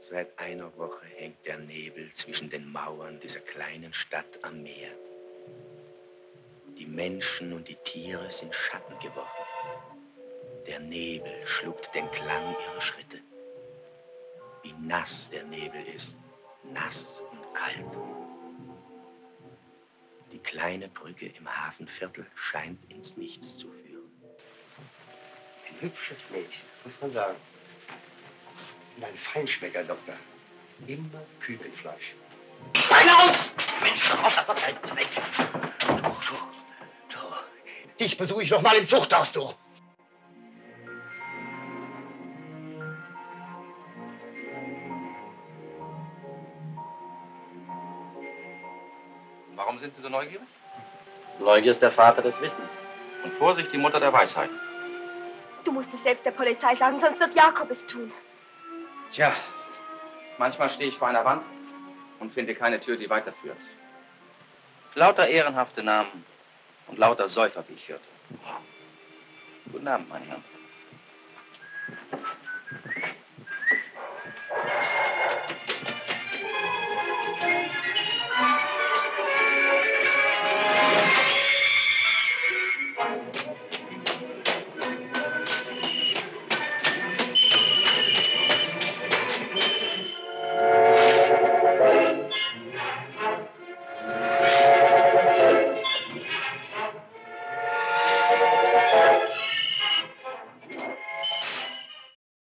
Seit einer Woche hängt der Nebel zwischen den Mauern dieser kleinen Stadt am Meer. Die Menschen und die Tiere sind Schatten geworfen. Der Nebel schluckt den Klang ihrer Schritte. Wie nass der Nebel ist, nass und kalt. Die kleine Brücke im Hafenviertel scheint ins Nichts zu führen. Ein hübsches Mädchen, das muss man sagen. Sind ein Feinschmecker, Doktor. Immer Kükenfleisch. Beine aus! Mensch, raus, das doch ein Zweck. Du, du, du. Dich besuche ich noch mal im Zuchthaus, du. Warum sind Sie so neugierig? Neugier ist der Vater des Wissens. Und Vorsicht, die Mutter der Weisheit. Du musst es selbst der Polizei sagen, sonst wird Jakob es tun. Tja, manchmal stehe ich vor einer Wand und finde keine Tür, die weiterführt. Lauter ehrenhafte Namen und lauter Säufer, wie ich hörte. Guten Abend, mein Herr.